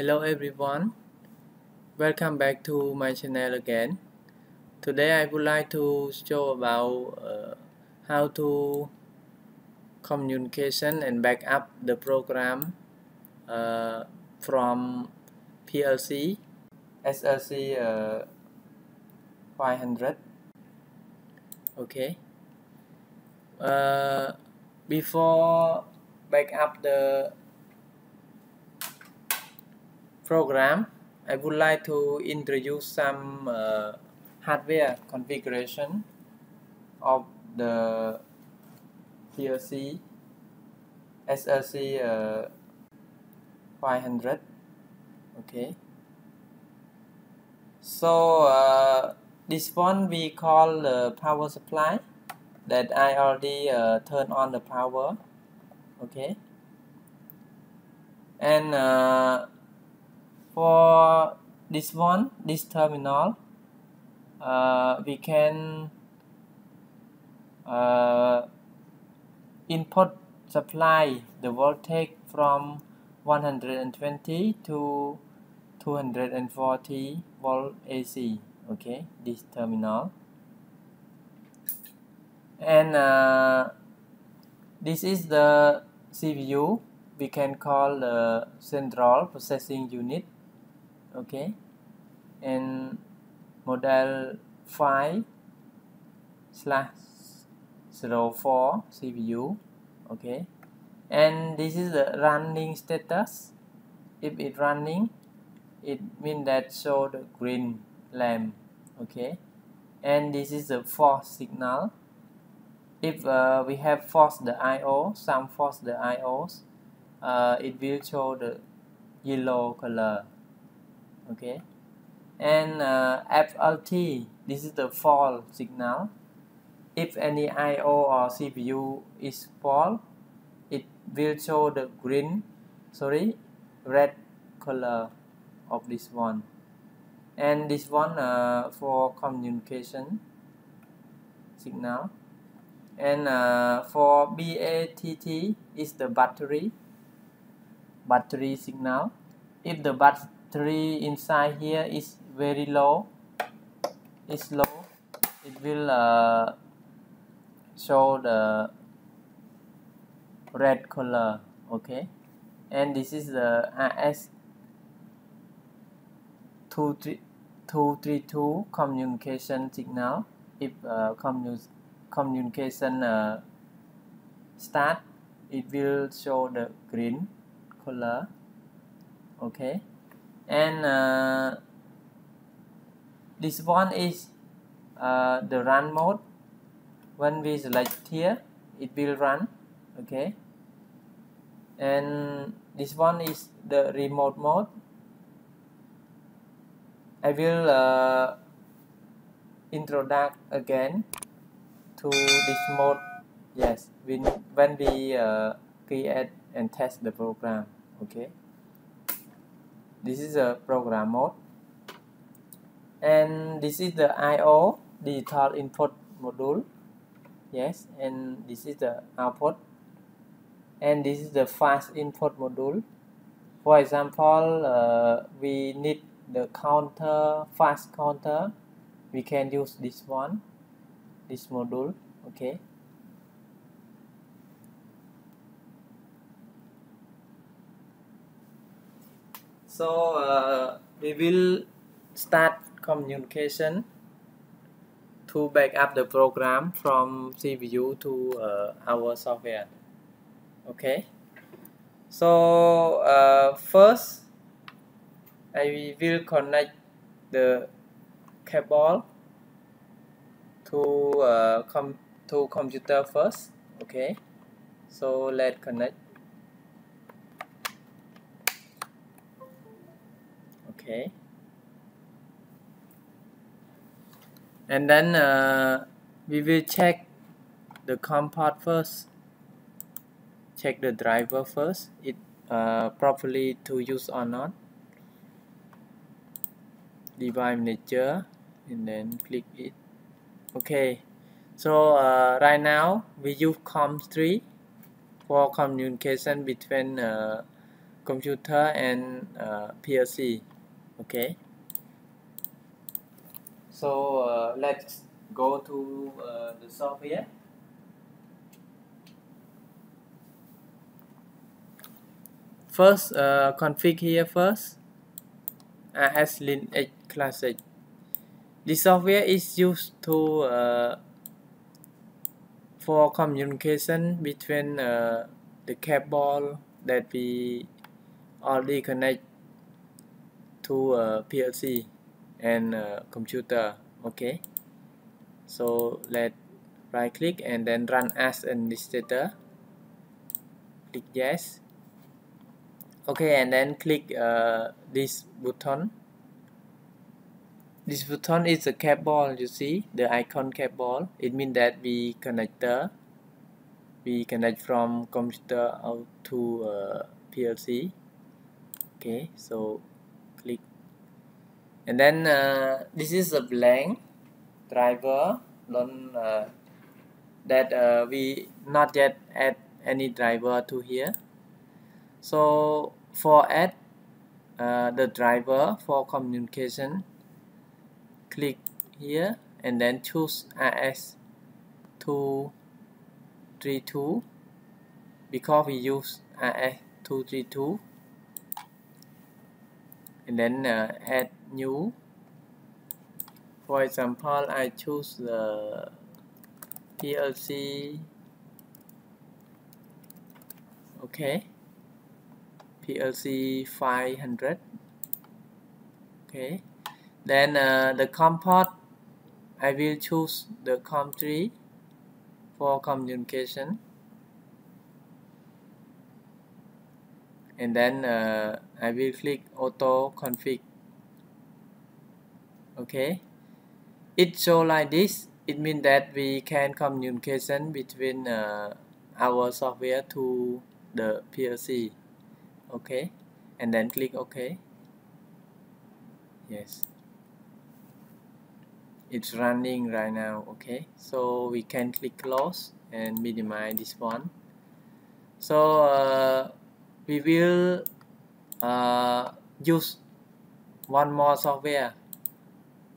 Hello everyone, welcome back to my channel again. Today I would like to show about uh, how to communication and backup the program uh, from PLC SLC uh, 500 okay. Uh, before backup the program I would like to introduce some uh, hardware configuration of the PLC SLC uh, 500 okay. So uh, this one we call the power supply that I already uh, turn on the power. Okay. And uh, for this one this terminal uh, we can uh, input supply the voltage from 120 to 240 volt AC okay this terminal. And uh, this is the CPU we can call the central processing unit okay? And model 5 slash 04 CPU okay? And this is the running status. If it running it means that show the green lamp okay? And this is the force signal. If uh, we have force the IO some force the IOs uh, it will show the yellow color okay? And uh, FLT this is the fall signal. If any IO or CPU is fall it will show the green sorry red color of this one. And this one uh, for communication signal. And uh, for BATT is the battery battery signal. If the bat battery inside here is very low. Is low. It will uh, show the red color okay? And this is the RS 232 communication signal. If uh, commu communication uh, start it will show the green color okay and uh, this one is uh, the run mode. When we select here. It will run. Okay. And this one is the remote mode. I will uh, introduce again to this mode. Yes. When, when we uh, create and test the program. Okay this is a program mode. And this is the I.O. digital input module. Yes and this is the output. And this is the fast input module. For example uh, we need the counter fast counter. We can use this one this module okay so uh, we will start communication to back up the program from CPU to uh, our software. Okay? So uh, first I will connect the cable to uh, com to computer first. Okay? So let's connect okay. And then uh, we will check the COM port first. Check the driver first it uh, properly to use or not. Device manager and then click it. Okay. So uh, right now we use COM3 for communication between uh, computer and uh, PLC okay. So uh, let's go to uh, the software. First uh, config here first. RSLinx Classic this software is used to uh, for communication between uh, the cable that we already connect to uh, PLC and uh, computer okay? So let right click and then run as administrator. Click yes. Okay and then click uh, this button. This button is a cable you see the icon cable it means that we connector. We connect from computer out to uh, PLC okay so and then uh, this is a blank driver. Don't uh, that uh, we not yet add any driver to here. So for add uh, the driver for communication click here and then choose RS 232 because we use RS 232 and then uh, add new for example I choose the PLC okay. PLC 500 okay. Then uh, the COM port I will choose the COM3 for communication. And then uh, I will click auto config okay? It show like this it means that we can communication between uh, our software to the PLC okay? And then click OK. Yes. It's running right now okay? So we can click close and minimize this one. So uh, we will uh, use one more software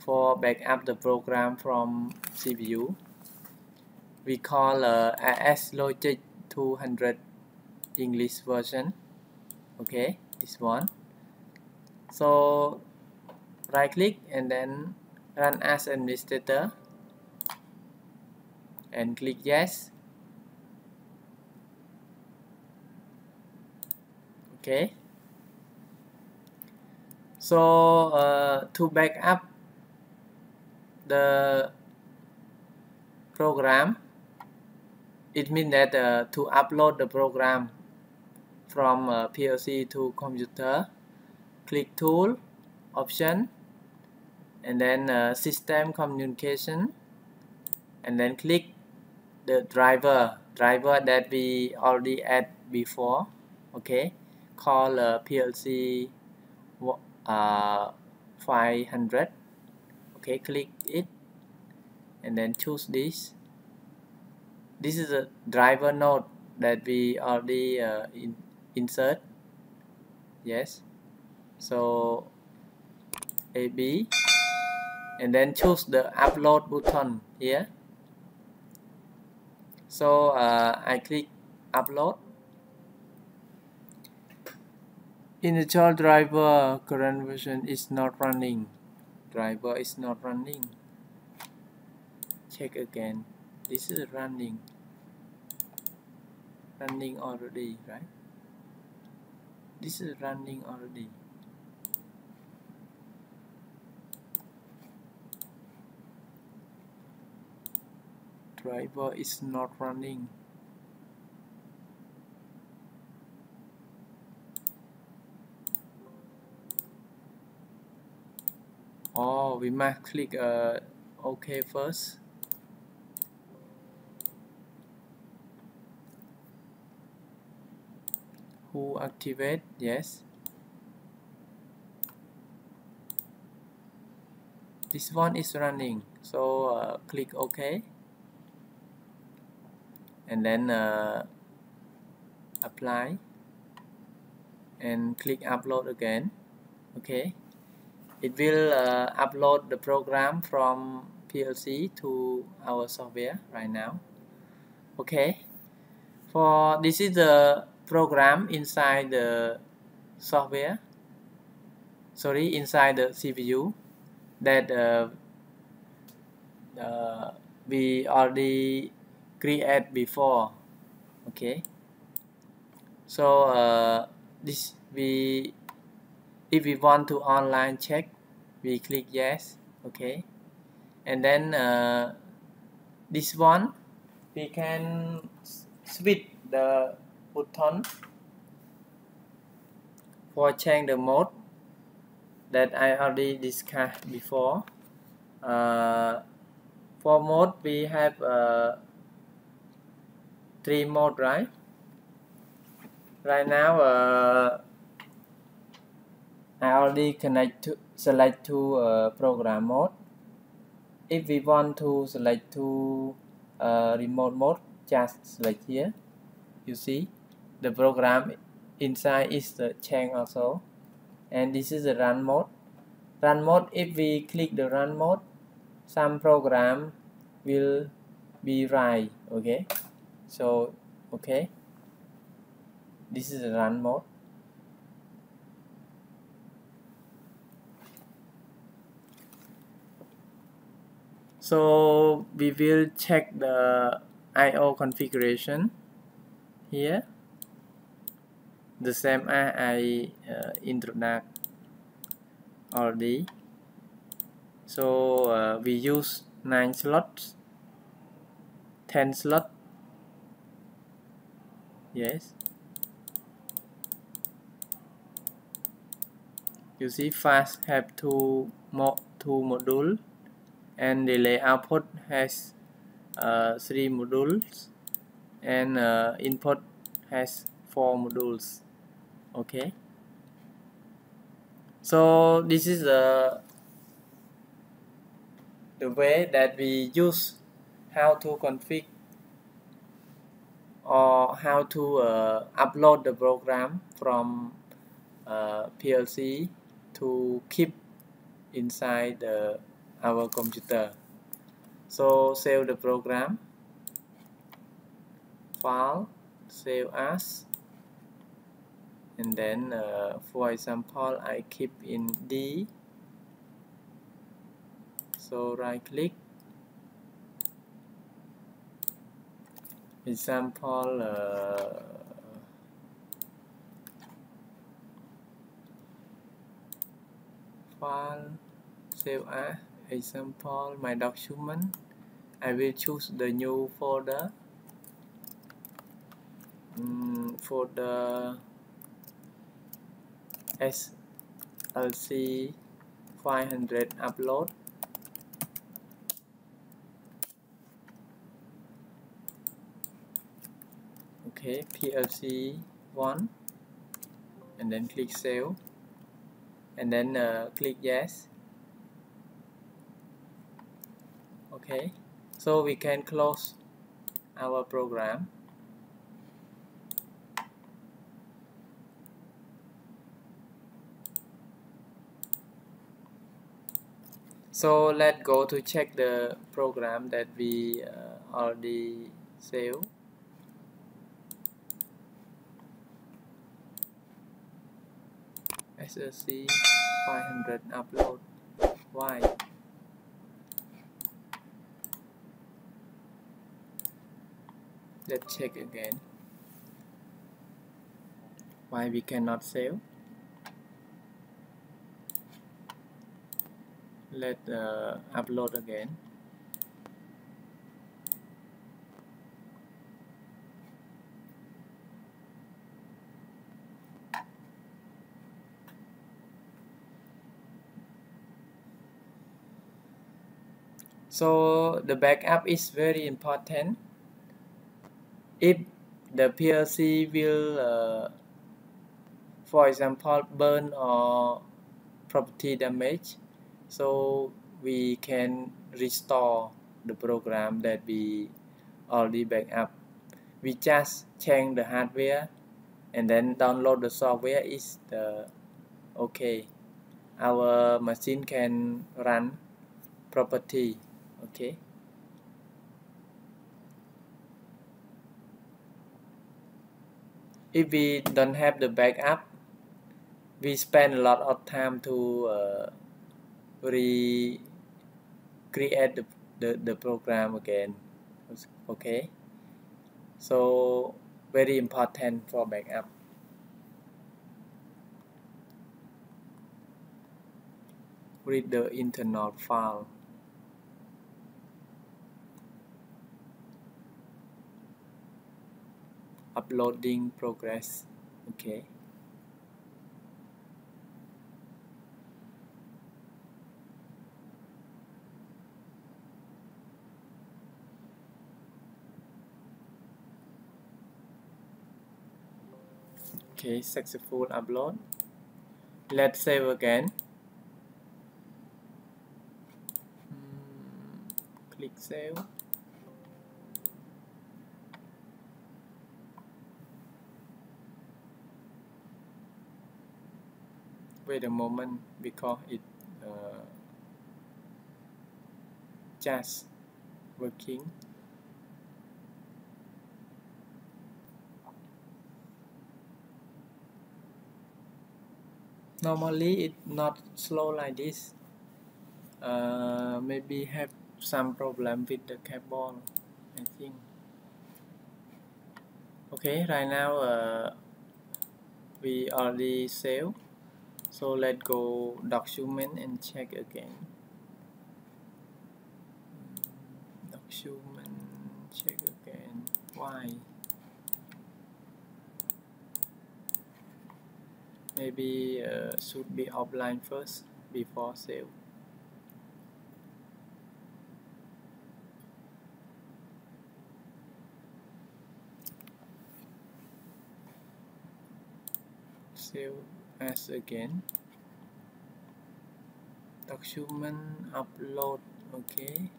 for backup the program from CPU we call uh, RSLogix 200 English version. Okay this one. So right click and then run as administrator and click yes. Okay. So uh, to back up the program it means that uh, to upload the program from uh, PLC to computer click tool option and then uh, system communication and then click the driver driver that we already add before okay? Call uh, PLC uh, 500 okay click it. And then choose this. This is a driver node that we already uh, in, insert. Yes. So AB and then choose the upload button here. So uh, I click upload. Initial driver current version is not running driver is not running. Check again. This is running. Running already right? This is running already. Driver is not running oh we must click uh, OK first. Who activate? Yes. This one is running. So uh, click OK. And then uh, apply. And click upload again. Okay it will uh, upload the program from PLC to our software right now. Okay. For this is the program inside the software. Sorry inside the CPU that uh, uh, we already create before. Okay. So uh, this we if we want to online check we click yes okay. And then uh, this one we can switch the button for change the mode that I already discussed before. Uh, for mode we have uh, three mode right? Right now uh, I already connect to select to uh, program mode. If we want to select to uh, remote mode just select here. You see the program inside is the change also. And this is the run mode. Run mode if we click the run mode some program will be right okay? So okay. This is the run mode so we will check the IO configuration here. The same as I uh, introduced already. So uh, we use 9 slots 10 slot. Yes. You see fast have two mo two module and delay output has uh, three modules and uh, input has four modules okay? So this is the the way that we use how to configure or how to uh, upload the program from uh, PLC to keep inside the, our computer. So save the program. File save as. And then uh, for example I keep in D. So right click example uh, file save as example my document. I will choose the new folder. Um, folder SLC 500 upload. Okay PLC 1 and then click save. And then uh, click yes okay. So we can close our program. So let's go to check the program that we uh, already saved SLC 500 upload. Why let's check again. Why we cannot save? Let uh, upload again. So the backup is very important if the PLC will uh, for example burn or property damage so we can restore the program that we already back up. We just change the hardware and then download the software is the okay. Our machine can run property okay if we don't have the backup we spend a lot of time to uh, recreate the, the, the program again okay? So very important for backup. Read the internal file uploading progress. Okay. Okay successful upload. Let's save again. Hmm, click save wait a moment because it uh, just working. Normally it not slow like this. Uh, maybe have some problem with the cable I think. Okay right now uh, we already save so let go document and check again. Document check again. Why? Maybe uh, should be offline first before save save as again. Document upload okay.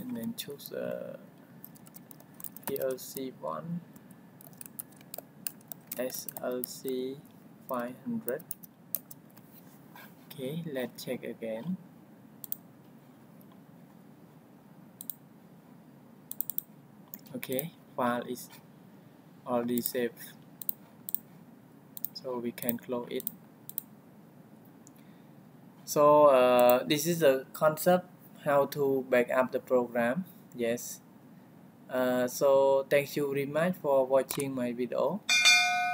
And then choose uh, PLC1 SLC 500 okay let's check again. Okay file is already saved so we can close it. So uh, this is the concept how to back up the program. Yes. Uh, so thank you very much for watching my video.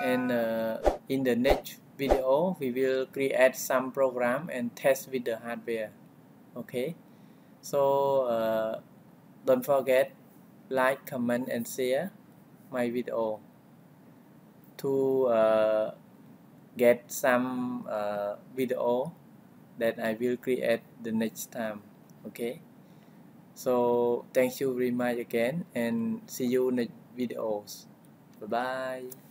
And uh, in the next video we will create some program and test with the hardware. Okay? So uh, don't forget like comment and share my video to uh, get some uh, video that I will create the next time okay? So thank you very much again and see you next videos. Bye bye